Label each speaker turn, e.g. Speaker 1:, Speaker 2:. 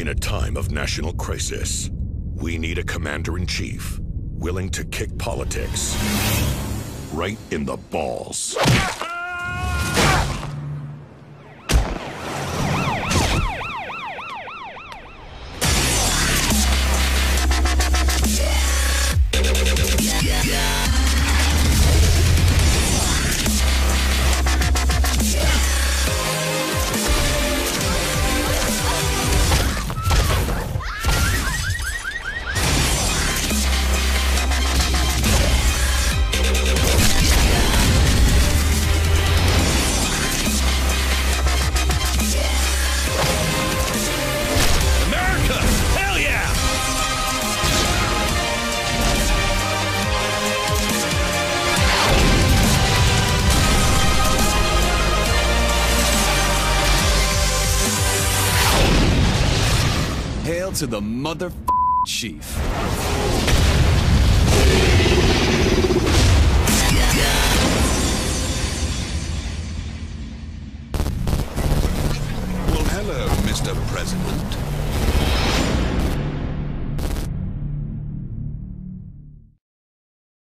Speaker 1: In a time of national crisis, we need a commander-in-chief willing to kick politics right in the balls.
Speaker 2: Hail to the mother chief.
Speaker 3: Well, hello, Mr. President.